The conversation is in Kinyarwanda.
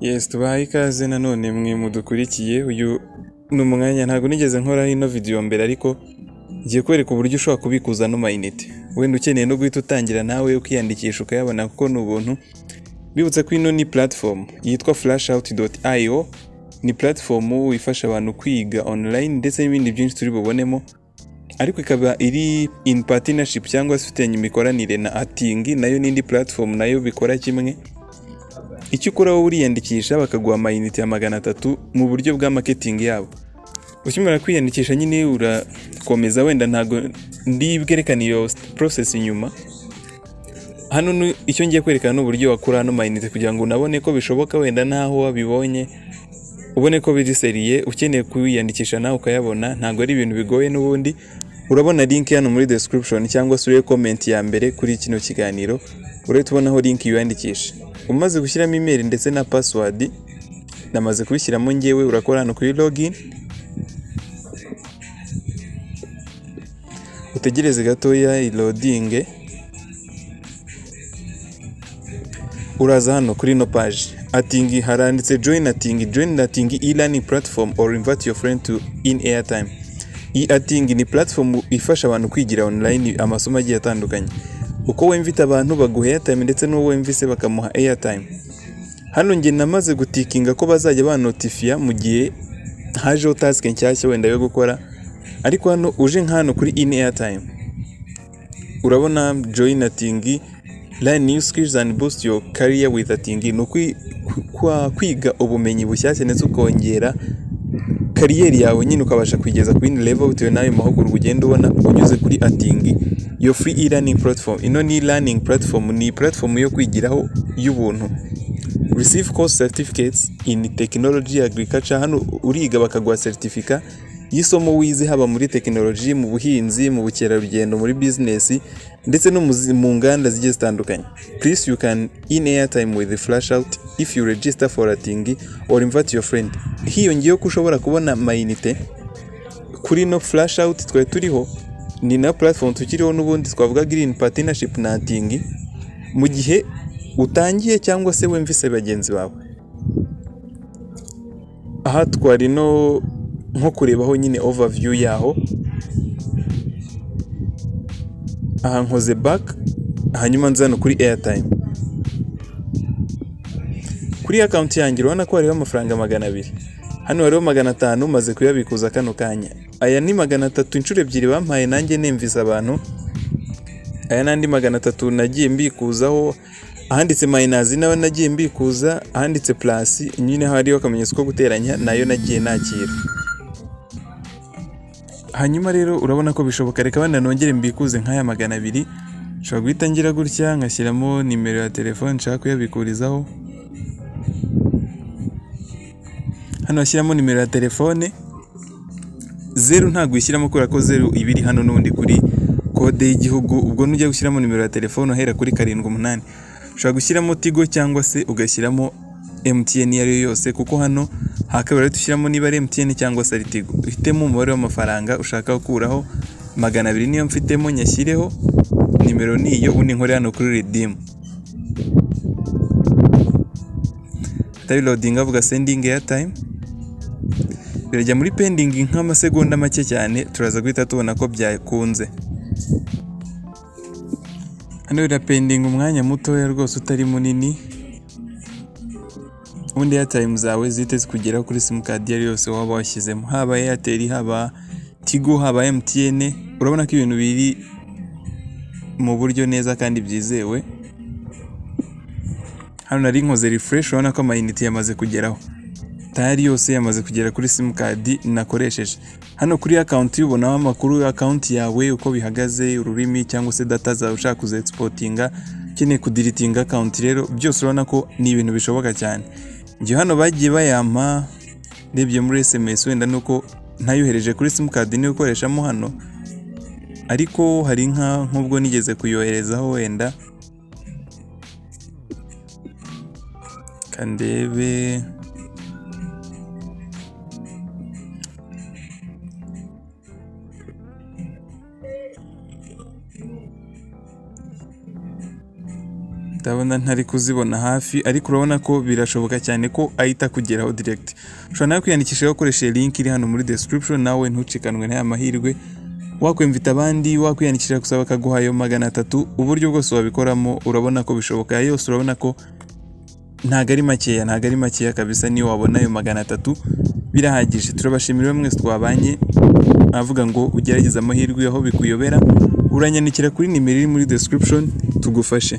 Yes tubahaye ikaze nanone mwe mudukurikiye. Uyu ni umwanya ntabwo nigeze nkoraho ino video mbere ariko ngiye kwereka uburyo ushobora kubikuza no mayinite wenda ukeneye no guhita utangira nawe ukiyandikisha ukayabona kuko ni ubuntu. Bibutse ko ino ni platform yitwa flashout.io ni platform ifasha abantu kwiga online ndetse n'ibindi byinshi turi bubonemo. Ariko ikaba iri in partnership cyangwa se ifitanye imikoranire na ating na yo n'indi platform na yo bikora kimwe. Icyo ukora wowe uriyandikisha bakaguha amayinite ya magana atatu mu buryo bwa marketing yabo. Ukimara kwiyandikisha nyine urakomeza wenda ntabwo ndi bwerekane iyo process inyuma hano icyo ngiye kwerekana ni uburyo wakura hano amayinite kugira ngo unabone ko bishoboka wenda naho wabibonye ubone ko biri seriye ukeneye kwiyandikisha nawe ukayabona ntabwo ari ibintu bigoye n'ubundi. Urabona link hano muri description cyangwa se urebe comment ya mbere kuri kino kiganiro urahita ubonaho link wiyandikisha umaze gushyiramo email ndetse na password namaze kubishyiramo ngewe urakora hano kuri login. Utegereze gatoya ilodinge uraza hano kuri ino page atingi haranditse join atingi join atingi e-learning platform or invite your friend to in airtime. Iyi atingi ni platform ifasha abantu kwigira online amasomo agiye atandukanye. Uko wemvita abantu baguha airtime ndetse n'uwo wemvise bakamuha airtime. Hano njye namaze gutikinga ko bazajya banotifiya mu gihe hajeho task nshyashya wenda yo gukora. Ariko hano uje nk'hano kuri in airtime urabona join atingi learn new skills and boost your career with atingi ni kwiga ubumenyi bushyashya ndetse ukongera kariyeri yawe nyine ukabasha kuyigeza ku yindi level bitewe n'ayo mahugurwa ugenda ubona unyuze kuri atingi iyo free e-learning platform. Ino ni e-learning platform ni platform yo kwigiraho y'ubuntu. Receive course certificates in technology agriculture. Hano uriga bakaguha certificate y'isomo wize haba muri tekinoloji mu buhinzi mu bukerarugendo muri business ndetse no mu nganda zigiye zitandukanye. Please you can in airtime with the flash out if you register for a thing or invite your friend. Hiyongeyeho ko ushobora kubona mayinite kuri no flash out twari turiho ni na platform tukiriho n'ubundi twavuga green partnership na ating mu gihe utangiye cyangwa se wemvise bagenzi bawe. Aha twari no nko kurebaho nyine overview yaho. Aha nkoze back hanyuma nza hano kuri airtime. Kuri account yanjye urabona ko hariho amafaranga magana abiri. Hano hariho magana atanu maze kuyabikuza kano kanya. Aya ni magana atatu inshuro ebyiri bampaye nanjye nemvisa abantu. Aya n'andi magana atatu nagiye mbikuzaho ahanditse mayinazi nawe nagiye mbikuza ahanditse plus nyine hariho akamenyetso ko guteranya na yo nagiye nakira. Hanyuma rero urabona ko bishoboka reka wenda nongere mbikuze nk'aya magana abiri. Nshobora guhita ngira gutya ngashyiramo nimero ya telefone nshaka kuyabikurizaho. Hano hashyiramo nimero ya telefone. Zeru ntabwo uyishyiramo kubera ko zeru iba iri hano n'undi kuri kode y'igihugu ubwo nujya gushyiramo nimero ya telefone uhera kuri karindwi umunani. Ushobora gushyiramo tigo cyangwa se ugashyiramo MTN iyo ari yo yose kuko hano hakabari dushyiramo niba ari MTN cyangwa se ari tigo. Uhitemo umubare w'amafaranga ushaka gukuraho magana abiri niyo mfitemo nyashyireho nimero ni iyo ubundi nkore hano kuri redeem. Loading avuga sending airtime. Birajya muri pending nk'amasegonda make cyane turaza guhita tubona ko byakunze. Hano birapending umwanya mutoya rwose utari munini. Ubundi airtime zawe zihite zikugeraho kuri simukadi iyo ari yo yose waba washyizemo. Haba airtel haba tigo haba mtn urabona ko ibintu biri mu buryo neza kandi byizewe. Hano nari nkoze refresh urabona ko amayinite yamaze kugeraho. Tayari yose yamaze kugera kuri simukadi nakoresheje. Hano kuri akawunti ubonaho amakuru y'akawunti yawe uko bihagaze ururimi cyangwa se data zawe ushaka kuza exportinga ukeneye kudiritinga akawunti rero byose urabona ko ni ibintu bishoboka cyane. Njye hano bagiye bayampa ndebye muri sms wenda nuko ntayohereje kuri simukadi niyo ukoreshamo hano ariko hari nka nk'ubwo nigeze kuyoherezaho wenda. Kandebe. Ndabona ntari kuzibona hafi ariko urabona ko birashoboka cyane ko ahita kugeraho direct. Ushobora nawe kwiyandikisha ukoresheje link iri hano muri description nawe ntucikanwe n'aya mahirwe. Wakwemvita abandi wakwiyandikisha gusa bakaguha ayo magana atatu uburyo bwose wabikoramo urabona ko bishoboka. Yose urabona ko ntago ari makeya ntago ari makeya kabisa niyo wabona ayo magana atatu. Birahagije turabashimira mwese twabanye. Navuga ngo ugerageze amahirwe aho bikuyobera. Uranyandikira kuri nimero iri muri description tugufashe.